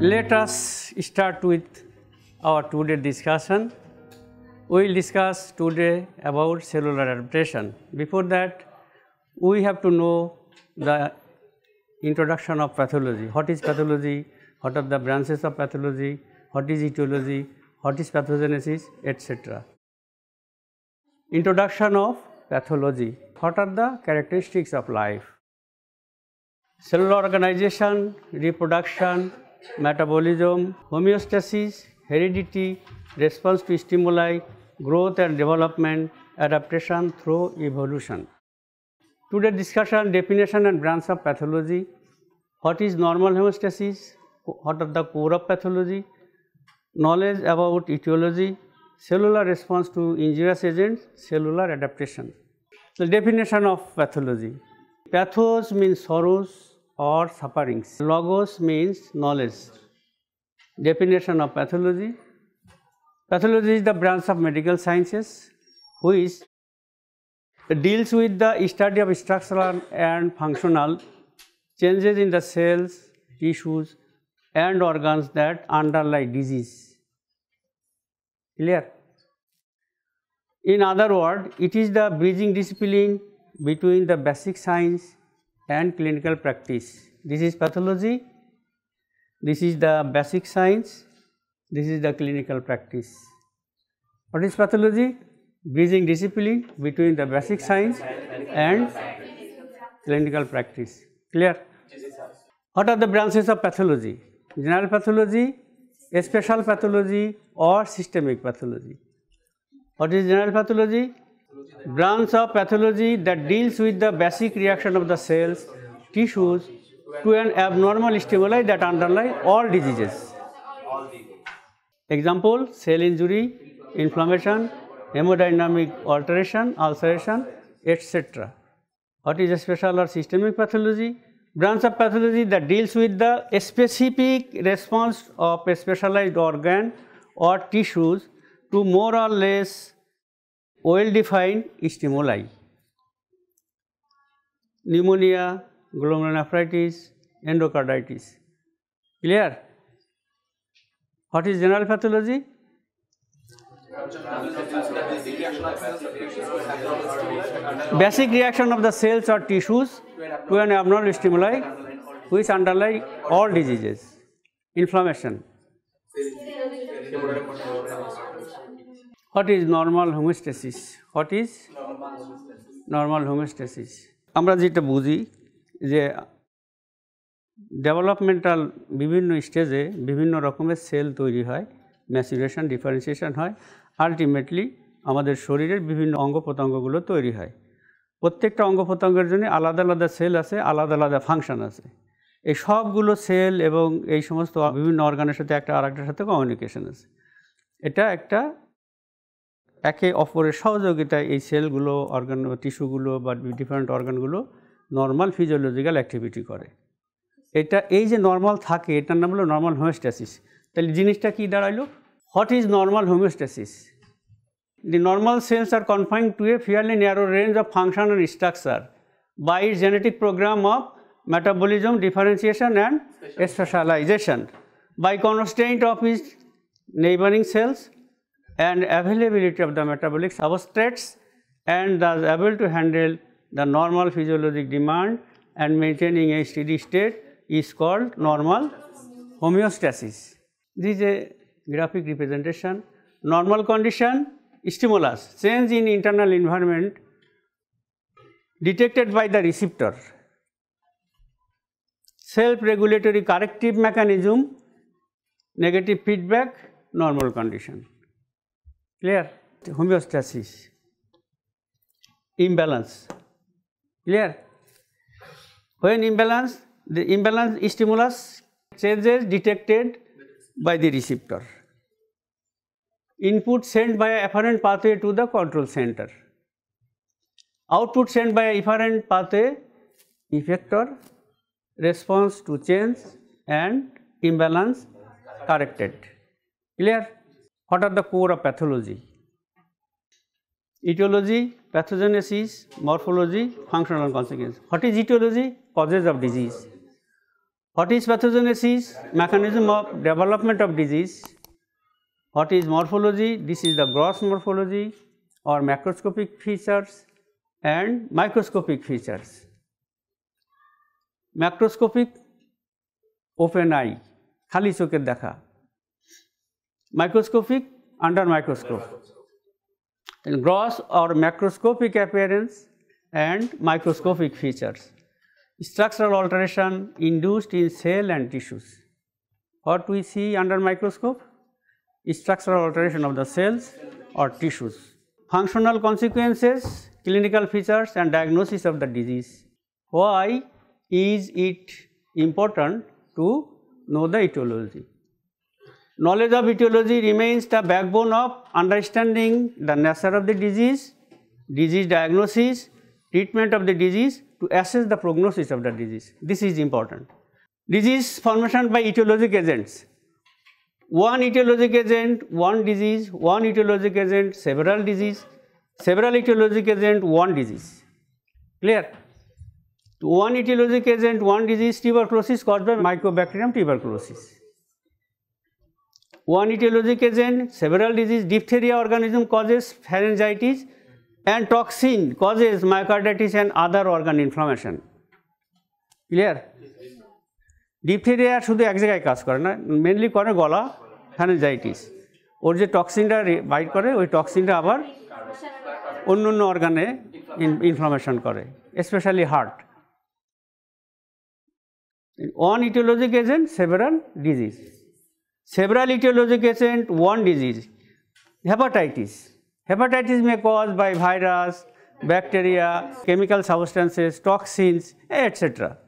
Let us start with our today discussion. We will discuss today about cellular adaptation. Before that, we have to know the introduction of pathology. What is pathology? What are the branches of pathology? What is etiology? What is pathogenesis, etc. Introduction of pathology. What are the characteristics of life? Cellular organization, reproduction, metabolism, homeostasis, heredity, response to stimuli, growth and development, adaptation through evolution. Today discussion definition and branch of pathology, what is normal homeostasis, what are the core of pathology, knowledge about etiology, cellular response to injurious agents, cellular adaptation. The definition of pathology, pathos means sorrows, or sufferings. Logos means knowledge. Definition of pathology. Pathology is the branch of medical sciences which deals with the study of structural and functional changes in the cells, tissues and organs that underlie disease. Clear? In other words, it is the bridging discipline between the basic science and clinical practice. This is pathology, this is the basic science, this is the clinical practice. What is pathology? Bridging discipline between the basic science and clinical practice. Clear? What are the branches of pathology? General pathology, special pathology or systemic pathology. What is general pathology? branch of pathology that deals with the basic reaction of the cells, tissues to an abnormal stimuli that underlie all diseases. Example, cell injury, inflammation, hemodynamic alteration, ulceration, etc. What is a special or systemic pathology? Branch of pathology that deals with the specific response of a specialized organ or tissues to more or less well defined stimuli pneumonia glomerulonephritis endocarditis clear what is general pathology basic reaction of the cells or tissues to an abnormal stimuli which underlie all diseases inflammation what is normal homeostasis what is normal homeostasis আমরা যেটা বুঝি যে developmental বিভিন্ন স্টেজে বিভিন্ন রকমের sell তৈরি হয় ম্যাচুরেশন ডিফারেন্সিয়েশন হয় আলটিমেটলি আমাদের শরীরের বিভিন্ন অঙ্গ প্রত্যঙ্গগুলো তৈরি হয় প্রত্যেকটা অঙ্গ প্রত্যঙ্গের জন্য আলাদা আলাদা সেল আছে আলাদা আলাদা ফাংশন আছে এই সবগুলো সেল এবং এই সমস্ত বিভিন্ন অর্গানের সাথে একটা আর সাথে কমিউনিকেশন আছে এটা একটা একে অপরের সহযোগিতায় এই সেলগুলো অর্গান টিস্যুগুলো বা ডিফারেন্ট অর্গানগুলো নর্মাল ফিজিওলজিক্যাল অ্যাক্টিভিটি করে এটা এই যে নর্মাল থাকে এটার নাম হলো নর্মাল হোমিওস্ট্যাসিস তাহলে জিনিসটা কি দাঁড়াইলো what is normal homeostasis the normal cells are confined to a fairly narrow range of function and structure by genetic program of metabolism differentiation and specialisation by constant of its neighbouring cells and availability of the metabolic substrates and thus able to handle the normal physiologic demand and maintaining a steady state is called normal homeostasis. This is a graphic representation. Normal condition stimulus change in internal environment detected by the receptor. Self-regulatory corrective mechanism, negative feedback, normal condition. Clear? Homeostasis. Imbalance. Clear? When imbalance, the imbalance stimulus changes detected by the receptor. Input sent by afferent pathway to the control center. Output sent by efferent pathway effector response to change and imbalance corrected. Clear? What are the core of pathology? Etiology, pathogenesis, morphology, functional consequence. What is etiology? Causes of disease. What is pathogenesis? Mechanism of development of disease. What is morphology? This is the gross morphology or macroscopic features and microscopic features. Macroscopic open eye, খালি চোখের দেখা microscopic under microscope. Then gross or macroscopic appearance and microscopic features. Structural alteration induced in cell and tissues. What we see under microscope? Structural alteration of the cells or tissues. Functional consequences, clinical features and diagnosis of the disease. Why is it important to know the etiology? Knowledge of etiology remains the backbone of understanding the nature of the disease, disease diagnosis, treatment of the disease to assess the prognosis of the disease. This is important. Disease formation by etiologic agents. One etiologic agent, one disease, one etiologic agent, several disease, several etiologic agent, one disease. Clear? One etiologic agent, one disease, tuberculosis caused by Mycobacterium tuberculosis. one etiologic agent, several disease, diphtheria organism causes pharyngitis and toxin causes myocarditis and other organ inflammation. Clear? Diphtheria শুধু এক জায়গায় কাজ করে না mainly করে গলা ফ্যানেজাইটিস ওর যে টক্সিনটা byte করে ওই টক্সিনটা আবার অন্য অন্য অর্গানে ইনফ্লামেশন করে specially heart on etiologic agent several disease Several etiologic agents, one disease, hepatitis. Hepatitis may cause by virus, bacteria, chemical substances, toxins, etc.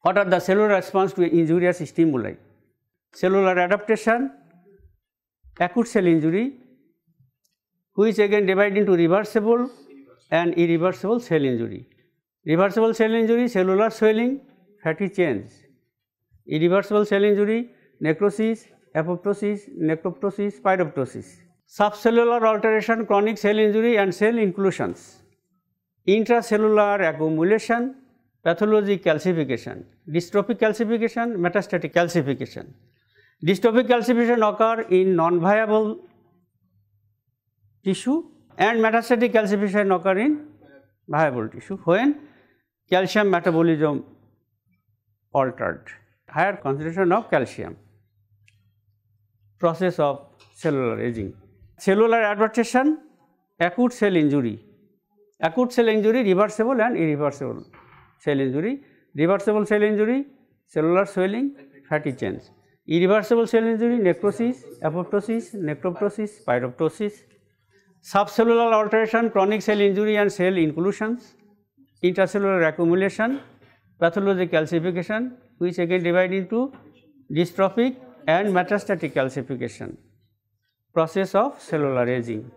What are the cellular response to injurious stimuli? Cellular adaptation, acute cell injury, which again divide into reversible and irreversible cell injury. Reversible cell injury, cellular swelling, fatty change. Irreversible cell injury, necrosis, apoptosis, necroptosis, pyroptosis. Subcellular alteration, chronic cell injury and cell inclusions, intracellular accumulation, pathologic calcification, dystrophic calcification, metastatic calcification. Dystrophic calcification occur in non-viable tissue and metastatic calcification occur in viable tissue when calcium metabolism altered, higher concentration of calcium. process of cellular aging. Cellular adaptation, acute cell injury. Acute cell injury, reversible and irreversible cell injury. Reversible cell injury, cellular swelling, fatty change. Irreversible cell injury, necrosis, apoptosis, necroptosis, pyroptosis. Subcellular alteration, chronic cell injury and cell inclusions. Intracellular accumulation, pathologic calcification, which again divide into dystrophic and metastatic calcification, process of cellular aging.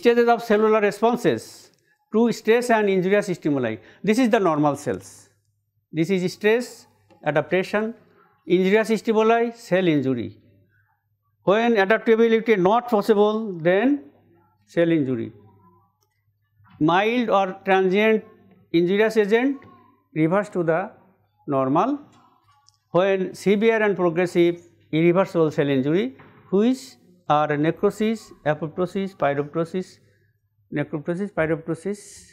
Stages of cellular responses to stress and injurious stimuli. This is the normal cells. This is stress, adaptation, injurious stimuli, cell injury. When adaptability not possible, then cell injury. Mild or transient injurious agent reverse to the normal. When severe and progressive irreversible cell injury which are necrosis, apoptosis, pyroptosis, necroptosis, pyroptosis,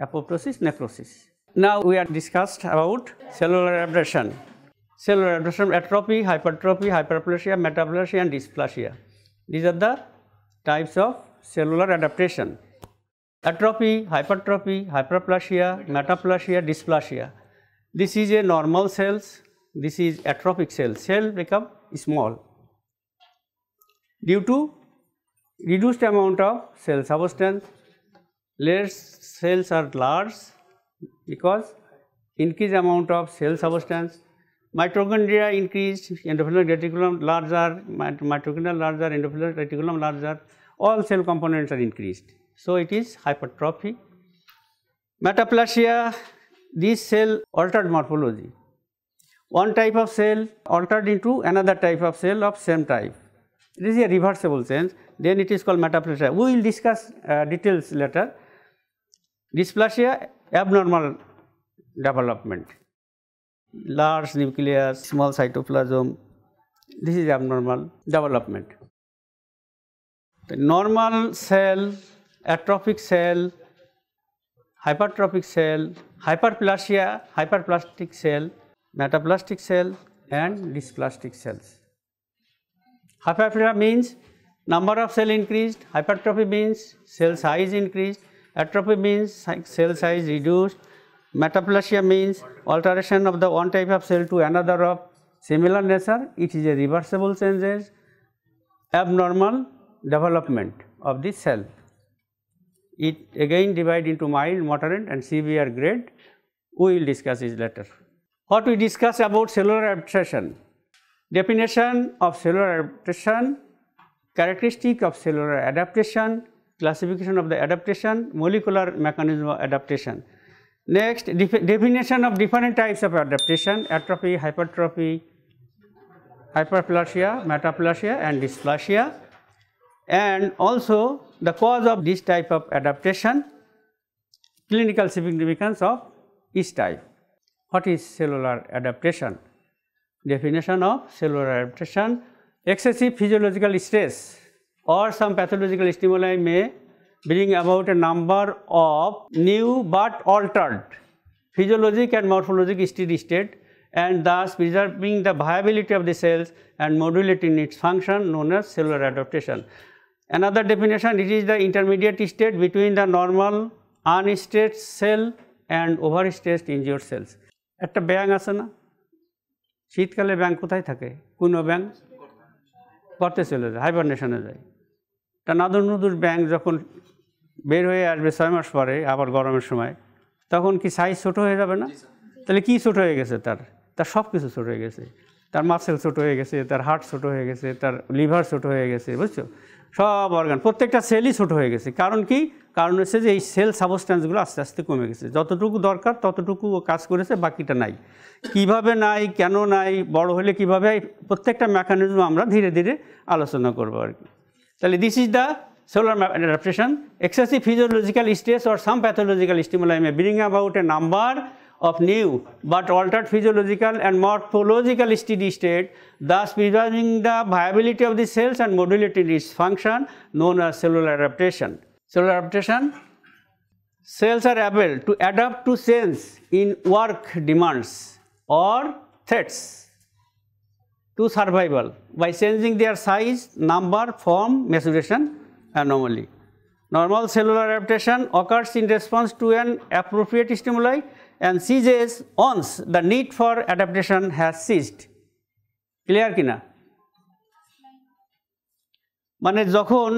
apoptosis, necrosis. Now we are discussed about cellular abrasion, cellular abrasion, atrophy, hypertrophy, hyperplasia, metaplasia and dysplasia. These are the types of cellular adaptation. Atrophy, hypertrophy, hyperplasia, metaplasia, dysplasia. This is a normal cells this is atrophic cell, cell become small due to reduced amount of cell substance, less cells are large because increased amount of cell substance, mitochondria increase, endothelial reticulum larger, mitochondrial larger, endothelial reticulum larger, all cell components are increased. So, it is hypertrophy. Metaplasia, this cell altered morphology, one type of cell altered into another type of cell of same type. It is a reversible change, then it is called metaplasia. We will discuss uh, details later. Dysplasia abnormal development, large nucleus, small cytoplasm, this is abnormal development. The normal cell, atrophic cell, hypertrophic cell, hyperplasia, hyperplastic cell, metaplastic cell and dysplastic cells. Hyperplasia means number of cell increased, hypertrophy means cell size increased, atrophy means cell size reduced, metaplasia means alteration of the one type of cell to another of similar nature, it is a reversible changes, abnormal development of the cell. It again divide into mild, moderate and severe grade, we will discuss this later. What we discussed about cellular adaptation? definition of cellular adaptation, characteristic of cellular adaptation, classification of the adaptation, molecular mechanism of adaptation. Next, definition of different types of adaptation, atrophy, hypertrophy, hyperplasia, metaplasia and dysplasia and also the cause of this type of adaptation, clinical significance of each type. What is cellular adaptation? Definition of cellular adaptation excessive physiological stress or some pathological stimuli may bring about a number of new but altered physiologic and morphologic steady state and thus preserving the viability of the cells and modulating its function known as cellular adaptation. Another definition it is the intermediate state between the normal unstressed cell and overstressed injured cells. একটা ব্যাঙ আছে না শীতকালে bank কোথায় থাকে কোনো bank গর্তে চলে যায় হাইবারনেশনে যায় তা নাদুর নদুর ব্যাঙ্ক যখন বের হয়ে আসবে ছয় মাস পরে আবার গরমের সময় তখন কি সাইজ ছোট হয়ে যাবে না তাহলে কি ছোট হয়ে গেছে তার তার সব কিছু ছোট হয়ে গেছে তার মাসেল ছোট হয়ে গেছে তার হার্ট ছোট হয়ে গেছে তার লিভার ছোট হয়ে গেছে বুঝছো সব অর্গান প্রত্যেকটা সেলই ছোট হয়ে গেছে কারণ কি কারণ হচ্ছে যে এই সেল সাবস্ট্যান্সগুলো আস্তে আস্তে কমে গেছে যতটুকু দরকার ততটুকু ও কাজ করেছে বাকিটা নাই কিভাবে নাই কেন নাই বড় হলে কীভাবে প্রত্যেকটা মেকানিজম আমরা ধীরে ধীরে আলোচনা করব আর কি তাহলে this is the cellular adaptation excessive physiological stress or some pathological stimuli may bring about a number of new but alter physiological and morphological steady state thus preserving the viability of the cells and modulated its function known R cellular adaptation Cellular adaptation, cells are able to adapt to change in work demands or threats to survival by changing their size, number, form, maturation anomaly. Normal cellular adaptation occurs in response to an appropriate stimuli and ceases once the need for adaptation has ceased. Clear কিনা মানে যখন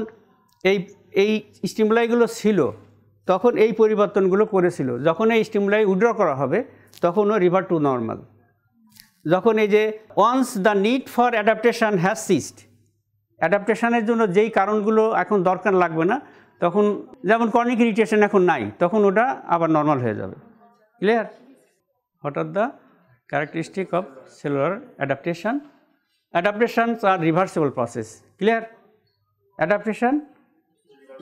এই এই স্টিমলাইগুলো ছিল তখন এই পরিবর্তনগুলো করেছিল যখন এই স্টিমলাই উইড্র করা হবে তখন ও রিভার টু নর্মাল যখন এই যে once the need for adaptation has ceased অ্যাডাপ্টেশানের জন্য যেই কারণগুলো এখন দরকার লাগবে না তখন যেমন কর্নিক ইরিটেশন এখন নাই তখন ওটা আবার নর্মাল হয়ে যাবে clear what are the characteristic of cellular adaptation adaptations are reversible process clear adaptation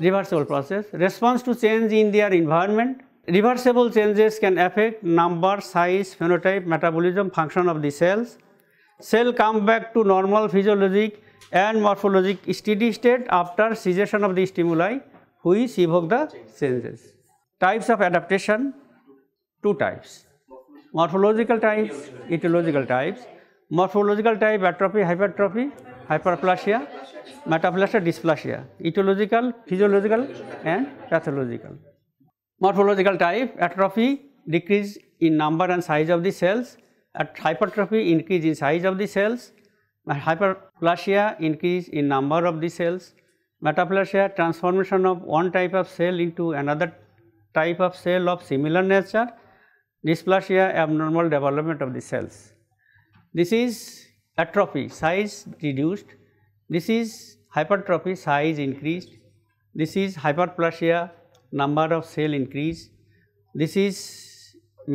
reversible process. Response to change in their environment. Reversible changes can affect number, size, phenotype, metabolism, function of the cells. Cell come back to normal physiologic and morphologic steady state after cessation of the stimuli which evoke the changes. Types of adaptation, two types, morphological types, etiological types. Morphological type atrophy, hypertrophy, hyperplasia, metaplasia, dysplasia, etiological, physiological and pathological. Morphological type, atrophy, decrease in number and size of the cells, at hypertrophy, increase in size of the cells, hyperplasia, increase in number of the cells, metaplasia, transformation of one type of cell into another type of cell of similar nature, dysplasia, abnormal development of the cells. This is atrophy size reduced, this is hypertrophy size increased, this is hyperplasia number of cell increase, this is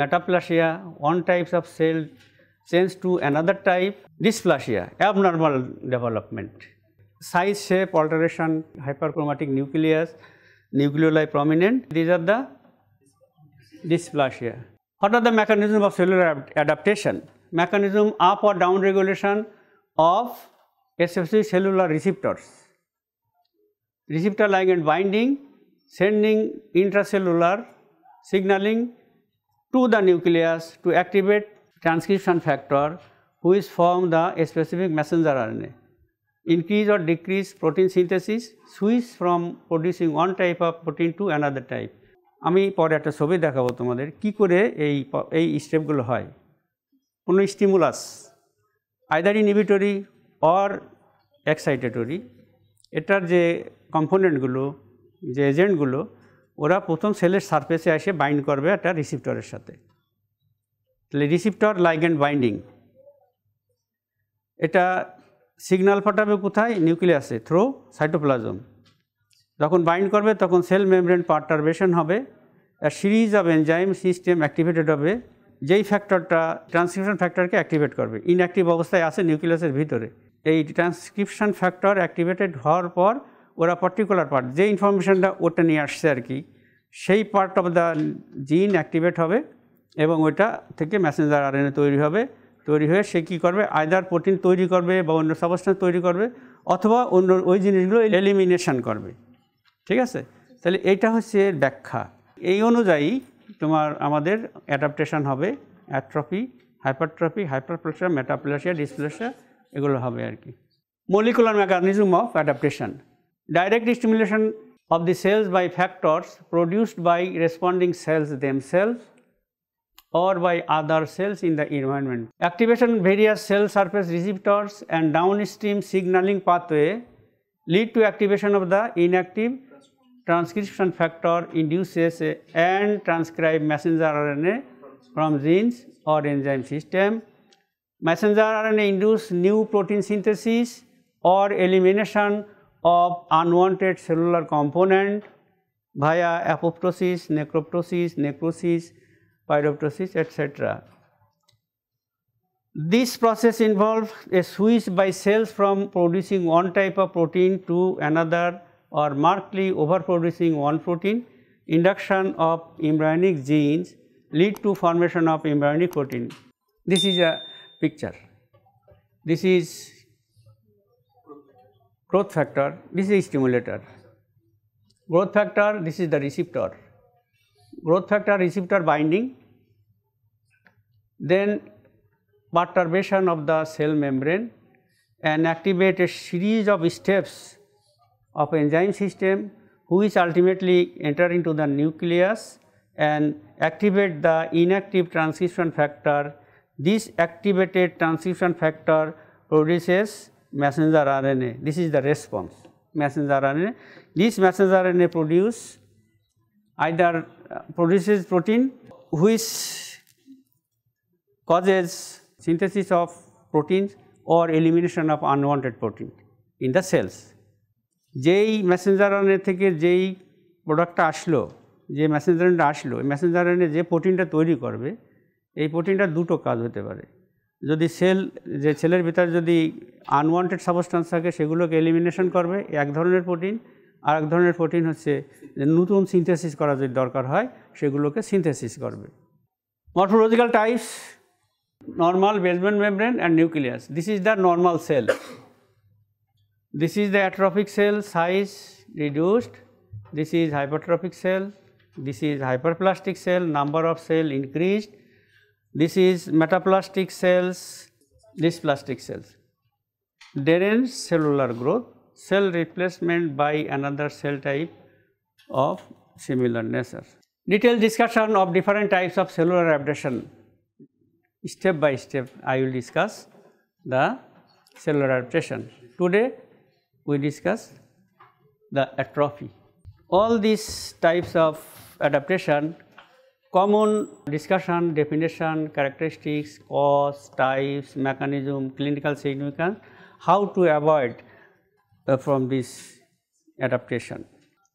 metaplasia one types of cell change to another type, dysplasia abnormal development, size shape alteration, hyperchromatic nucleus, nucleoli prominent these are the dysplasia. What are the mechanisms of cellular adaptation? mechanism up or down regulation of SFC cellular receptors. Receptor ligand binding, sending intracellular signaling to the nucleus to activate transcription factor which form the specific messenger RNA. Increase or decrease protein synthesis switch from producing one type of protein to another type. আমি পরে একটা ছবি দেখাবো তোমাদের কি করে এই এই স্টেপগুলো হয় কোনো stimulus either inhibitory or excitatory এটার যে কম্পোনেন্টগুলো যে এজেন্টগুলো ওরা প্রথম সেলের সারফেসে এসে বাইন্ড করবে একটা রিসিপ্টরের সাথে তাহলে রিসিপ্টর লাইগেন্ড বাইন্ডিং এটা সিগনাল পাঠাবে কোথায় নিউক্লিয়াসে থ্রো সাইটোপ্লাজম যখন বাইন্ড করবে তখন সেল মেমব্রেন পার্টারবেশন হবে আর series of enzyme system activated হবে যেই ফ্যাক্টরটা ট্রান্সক্রিপশন ফ্যাক্টরকে অ্যাক্টিভেট করবে ইনঅ্যাক্টিভ অবস্থায় আছে নিউক্লিয়াসের ভিতরে এই ট্রান্সক্রিপশন ফ্যাক্টর অ্যাক্টিভেটেড হওয়ার পর ওরা পার্টিকুলার পার্ট যে ইনফরমেশানটা ওটা নিয়ে আসছে আর কি সেই part of the gene activate হবে এবং ওইটা থেকে ম্যাসেঞ্জার আর তৈরি হবে তৈরি হয়ে সে কী করবে আয়দার প্রোটিন তৈরি করবে বা অন্য সাবস্টেন্স তৈরি করবে অথবা অন্য ওই জিনিসগুলো এলিমিনেশন করবে ঠিক আছে তাহলে এইটা হচ্ছে ব্যাখ্যা এই অনুযায়ী তোমার আমাদের অ্যাডাপ্টেশান হবে atrophy hypertrophy hyperplasia metaplasia dysplasia এগুলো হবে আর কি molecular mechanism of adaptation direct stimulation of the cells by factors produced by responding cells them cells or by other cells in the environment activation various cell surface receptors and downstream signalling pathway lead to activation of the inactive transcription factor induces and transcribe messenger RNA from genes or enzyme system. Messenger RNA induce new protein synthesis or elimination of unwanted cellular component via apoptosis, necroptosis, necrosis, pyroptosis etc. This process involves a switch by cells from producing one type of protein to another or markedly overproducing one protein, induction of embryonic genes lead to formation of embryonic protein. This is a picture. This is growth factor, this is stimulator. Growth factor, this is the receptor. Growth factor receptor binding, then perturbation of the cell membrane and activate a series of steps of enzyme system which ultimately enter into the nucleus and activate the inactive transcription factor. This activated transcription factor produces messenger RNA. This is the response messenger RNA. This messenger RNA produce either uh, produces protein which causes synthesis of proteins or elimination of unwanted protein in the cells. যেই messenger RNA থেকে যেই প্রোডাক্টটা আসলো যে Messenger RNA আসলো Messenger আনে যে প্রোটিনটা তৈরি করবে এই প্রোটিনটা দুটো কাজ হতে পারে যদি সেল যে সেলের ভিতরে যদি আনওয়ান্টেড সাবস্টান্স থাকে সেগুলোকে এলিমিনেশন করবে এক ধরনের প্রোটিন আর এক ধরনের প্রোটিন হচ্ছে যে নতুন সিনথেসিস করা যদি দরকার হয় সেগুলোকে সিনথেসিস করবে morphological types normal basement membrane and nucleus this is the normal cell This is the atrophic cell size reduced, this is hypertrophic cell, this is hyperplastic cell, number of cell increased, this is metaplastic cells, dysplastic cells. Deranged cellular growth, cell replacement by another cell type of similar nature. Detailed discussion of different types of cellular abrasion, step by step I will discuss the cellular adaptation. Today we discussed the atrophy. All these types of adaptation, common discussion, definition, characteristics, cause, types, mechanism, clinical significance, how to avoid uh, from this adaptation.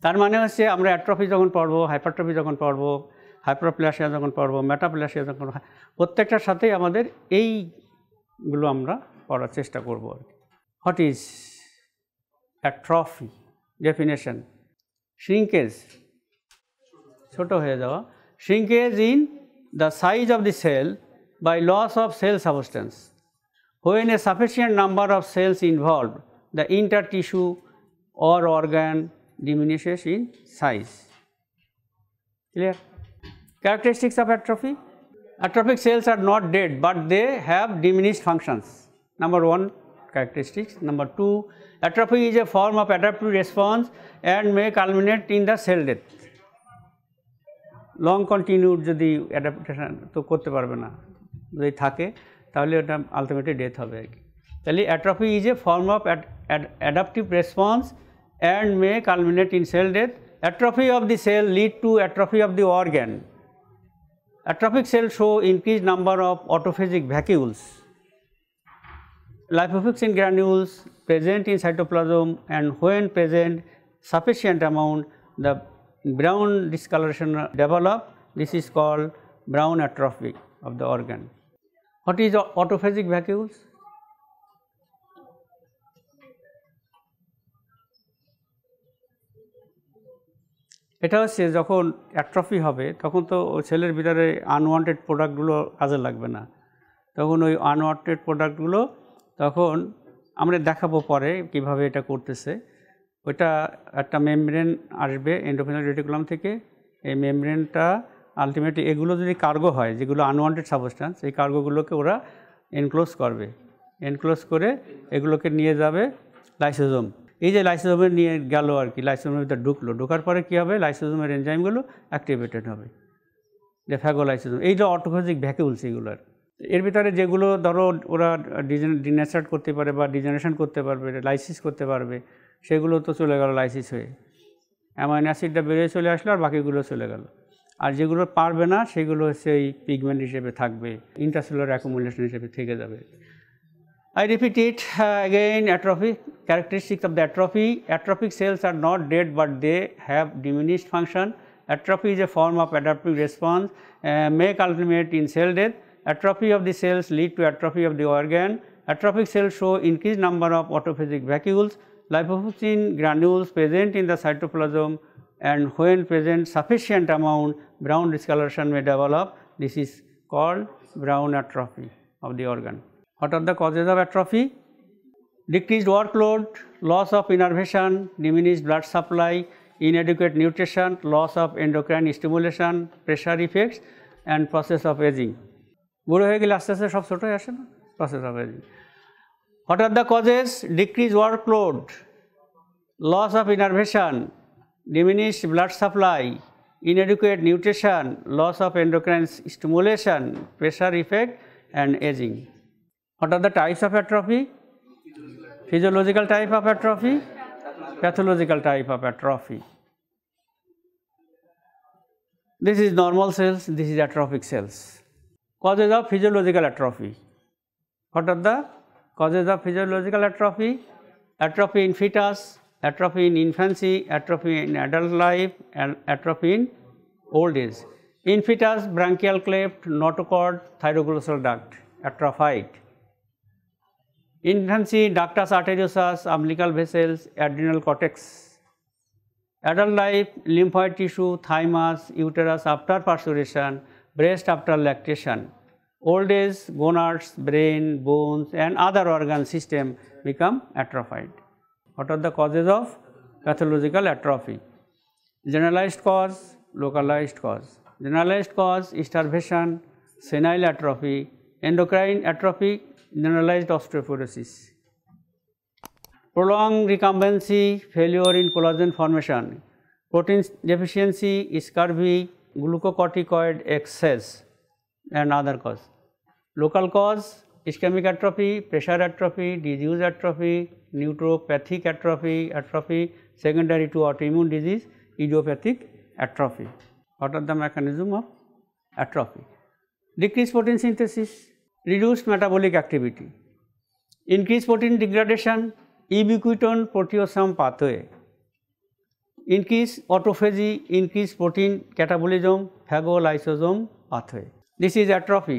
তার মানে হচ্ছে আমরা atrophy যখন পড়ব hypertrophy যখন পড়ব hyperplasia যখন পড়ব মেটাপ্লাসিয়া যখন প্রত্যেকটার সাথেই আমাদের এইগুলো আমরা পড়ার চেষ্টা করব আর কি what is atrophy definition shrinkage ছোট হয়ে যাওয়া shrinkage in the size of the cell by loss of cell substance. When a sufficient number of cells involved, the intertissue or organ diminishes in size. Clear? Characteristics of atrophy? Atrophic cells are not dead, but they have diminished functions. Number one characteristics. Number 2, atrophy is a form of adaptive response and may culminate in the cell death. Long continued যদি adaptation তো করতে পারবে না যদি থাকে তাহলে ওটা ultimately death হবে আর কি তাহলে atrophy is a form of adaptive response and may culminate in cell death atrophy of the cell lead to atrophy of the organ Atrophic cells show increased number of autophagic vacuoles lipofuscin granules present in cytoplasm and when present sufficient amount the brown discoloration develop this is called brown atrophy of the organ. What is autophagic vacuoles? এটা হচ্ছে যখন atrophy হবে তখন তো সেলের ভিতরে unwanted প্রোডাক্টগুলো কাজে লাগবে না তখন ওই আনওয়ান্টেড প্রোডাক্টগুলো তখন আমরা দেখাবো পরে কিভাবে এটা করতেছে ওইটা একটা মেমব্রেন আসবে এন্ডোফিনাল রেটিকুলাম থেকে এই মেমব্রেনটা আলটিমেটলি এগুলো যদি কার্গো হয় যেগুলো আনওয়ান্টেড সাবস্টান্স এই কার্গোগুলোকে ওরা এনক্লোজ করবে এনক্লোজ করে এগুলোকে নিয়ে যাবে লাইসোজোম এই যে লাইসোজোমে নিয়ে গেল আর কি লাইসোজোমের ভিতরে ঢুকলো ঢোকার পরে কী হবে লাইসোজোমের এনজাইমগুলো অ্যাক্টিভেটেড হবে যে ফ্যাগোলাইসোজম এই যে অটোকোজিক ভ্যাকিউলস এগুলো আর এর ভিতরে যেগুলো ধরো ওরা ডিজেন করতে পারে বা ডিজেনারেশন করতে পারবে লাইসিস করতে পারবে সেগুলো তো চলে গেল লাইসিস হয়ে অ্যামাইন অ্যাসিডটা বেড়ে চলে আসলো আর বাকিগুলো চলে গেল আর যেগুলো পারবে না সেগুলো হচ্ছে এই পিগমেন্ট হিসেবে থাকবে ইন্টারসেলার অ্যাকুমুলেশন হিসেবে থেকে যাবে I repeat it again atrophy characteristic of the atrophy atrophic cells are not dead but they have diminished function atrophy is a form of adaptive response make ultimate in cell death atrophy of the cells lead to atrophy of the organ. Atrophic cells show increased number of autophagic vacuoles. Lipofuscin granules present in the cytoplasm and when present sufficient amount brown discoloration may develop. This is called brown atrophy of the organ. What are the causes of atrophy? Decreased workload, loss of innervation, diminished blood supply, inadequate nutrition, loss of endocrine stimulation, pressure effects and process of aging. বুড়ো হয়ে গেলে আস্তে আস্তে সব ছোটো হয়ে আসে না process of ageing what are the causes decrease workload loss of innervation diminished blood supply inadequate nutrition, loss of endocrine stimulation, pressure effect and aging. What are the types of atrophy? Physiological type of atrophy, pathological type of atrophy. This is normal cells, this is atrophic cells. causes of physiological atrophy. What are the causes of physiological atrophy? Atrophy in fetus, atrophy in infancy, atrophy in adult life and atrophy in old age. In fetus, branchial cleft, notochord, thyroglossal duct atrophied. Infancy, ductus arteriosus, umbilical vessels, adrenal cortex. Adult life, lymphoid tissue, thymus, uterus after parturition, breast after lactation, old age, gonads, brain, bones and other organ system become atrophied. What are the causes of pathological atrophy? Generalized cause, localized cause. Generalized cause starvation, senile atrophy, endocrine atrophy, generalized osteoporosis. Prolonged recumbency, failure in collagen formation, protein deficiency, scurvy, glucocorticoid excess and other cause. Local cause ischemic atrophy, pressure atrophy, disease atrophy, neutropathic atrophy, atrophy secondary to autoimmune disease, idiopathic atrophy. What are the mechanism of atrophy? Decreased protein synthesis, reduced metabolic activity, increased protein degradation, ubiquitin proteasome pathway, increase autophagy increase protein catabolism phagolysosome pathway this is atrophy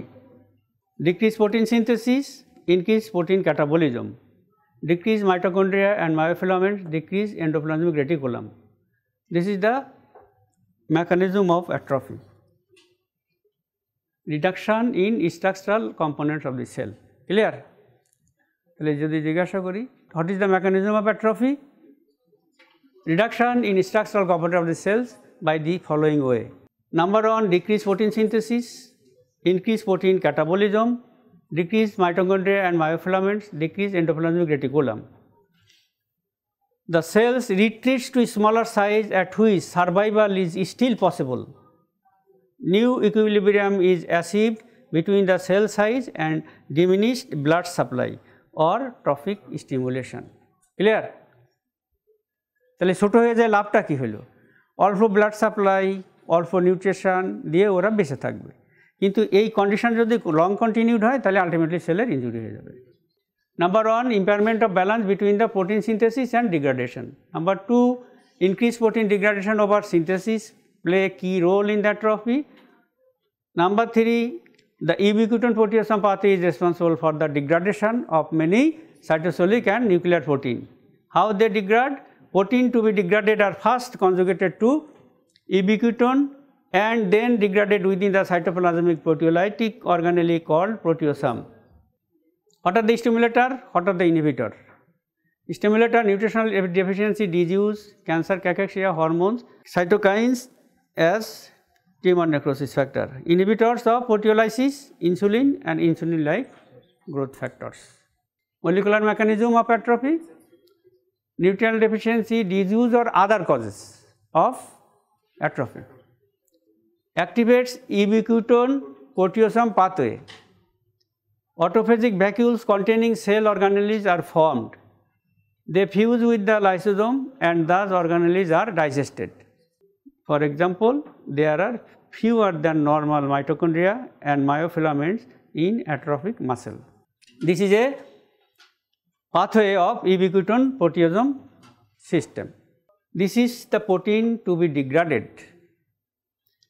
decrease protein synthesis increase protein catabolism decrease mitochondria and myofilaments decrease endoplasmic reticulum this is the mechanism of atrophy reduction in structural components of the cell clear তাহলে যদি জিজ্ঞাসা করি what is the mechanism of atrophy Reduction in structural component of the cells by the following way. Number one, decrease protein synthesis, increase protein catabolism, decrease mitochondria and myofilaments, decrease endoplasmic reticulum. The cells retreats to smaller size at which survival is still possible. New equilibrium is achieved between the cell size and diminished blood supply or trophic stimulation. Clear? তাহলে ছোট হয়ে যায় লাভটা কি হলো অল্প blood supply অল্প nutrition দিয়ে ওরা বেঁচে থাকবে কিন্তু এই কন্ডিশন যদি লং কন্টিনিউড হয় তাহলে আলটিমেটলি সেলের ইঞ্জুরি হয়ে যাবে number one impairment of balance between the protein synthesis and degradation number two increase protein degradation over synthesis play key role in the atrophy number three the ubiquitin proteasome path is responsible for the degradation of many cytosolic and nuclear protein how they degrade protein to be degraded are first conjugated to ubiquitin and then degraded within the cytoplasmic proteolytic organelle called proteasome. What are the stimulator? What are the inhibitor? Stimulator, nutritional deficiency, disease, cancer, cachexia, hormones, cytokines as tumor necrosis factor. Inhibitors of proteolysis, insulin and insulin-like growth factors. Molecular mechanism of atrophy, nutritional deficiency, disuse or other causes of atrophy. Activates ubiquitin proteasome pathway. Autophagic vacuoles containing cell organelles are formed. They fuse with the lysosome and thus organelles are digested. For example, there are fewer than normal mitochondria and myofilaments in atrophic muscle. This is a pathway of ubiquitin proteasome system. This is the protein to be degraded.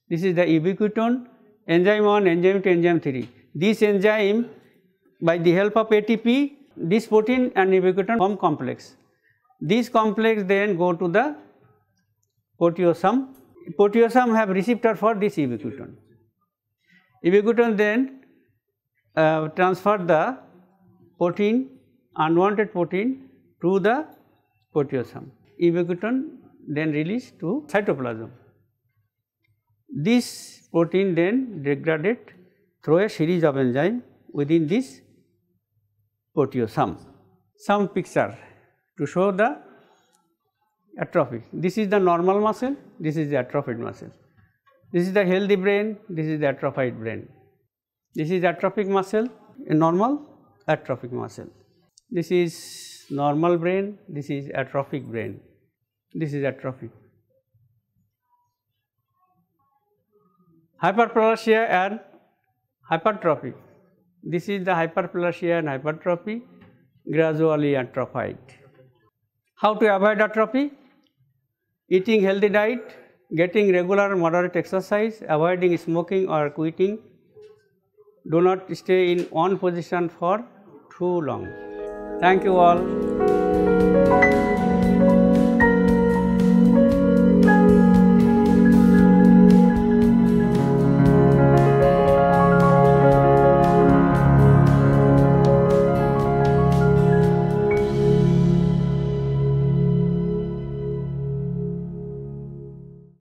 This is the ubiquitin enzyme 1, enzyme 2, enzyme 3. This enzyme by the help of ATP, this protein and ubiquitin form complex. This complex then go to the proteasome. Proteasome have receptor for this ubiquitin. Ubiquitin then uh, transfer the protein unwanted protein to the proteasome. Ubiquitin then released to cytoplasm. This protein then degraded through a series of enzymes within this proteasome. Some picture to show the atrophy. This is the normal muscle, this is the atrophied muscle. This is the healthy brain, this is the atrophied brain. This is atrophic muscle, a normal atrophic muscle. This is normal brain, this is atrophic brain, this is atrophic. Hyperplasia and hypertrophy. This is the hyperplasia and hypertrophy gradually atrophied. How to avoid atrophy? Eating healthy diet, getting regular moderate exercise, avoiding smoking or quitting. Do not stay in one position for too long. Thank you all.